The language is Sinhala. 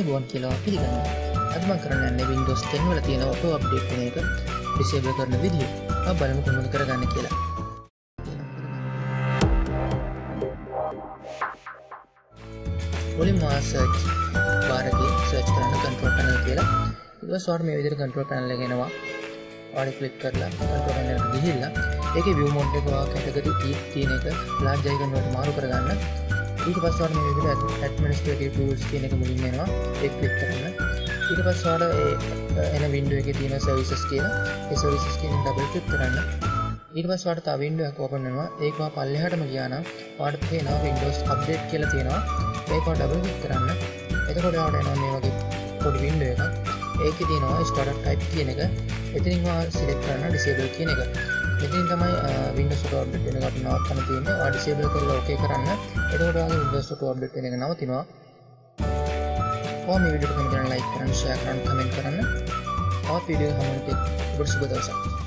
අයිබෝන් කියලා පිළිගන්න අත්ම කරන්න යන්න වින්ඩෝස් 10 වල තියෙන ඔටෝ අප්ඩේට් වෙන එක ඩිසේබල් කරන විදිහ අපි බලමු කොහොමද කරගන්න කියලා. මුලින්ම සර්ච් බාරගේ සර්ච් කරන්න කන්ට්‍රෝල් පැනල් කියලා. ඊට පස්සේ ඔයාලට මේ විදිහට කන්ට්‍රෝල් පැනල් එක එනවා. ඔයාලට ක්ලික් කරලා කන්ට්‍රෝල් පැනල් එකට ගිහිල්ලා ඒකේ view mode එක ඔයා e කැටගරි තියෙන එක large icon වලට මාරු කරගන්න. ඊට පස්සේ ඔයාලට මේ විදිහට administrative tools කියන එක මුලින්ම එනවා. ඒක ක්ලික් කරන්න. ඊට පස්සේ ඔයාලට එන window එකේ තියෙන services කියලා ඒ services කියන double click කරන්න. ඊට පස්සේ ඔයාලට තව window එකක් open වෙනවා. ඒක ඔයා පල්ලෙහාටම ගියා නම් ඔයාලට පේනවා windows update කියලා තියෙනවා. ඒක ඔයා double click කරන්න. එතකොට ඔයාලට එනවා මේ වගේ පොඩි window එකක්. ඒකේ තියෙනවා startup type කියන එක. එතනින් ඔයා select කරන්න disable කියන එක. මෙතින් තමයි Windows Auto Update වෙන එකට නවත්තන්න තියෙන්නේ. ඔයා disable කරලා OK කරන්න. එතකොට ඔයාගේ Windows Auto Update වෙන එක නවතිනවා. ඔයා මේ වීඩියෝ එක කැමති නම් like කරන්න, share කරන්න, comment කරන්න. ආ වීඩියෝ එක හමුවෙත් ඔබට සුබ දවසක්.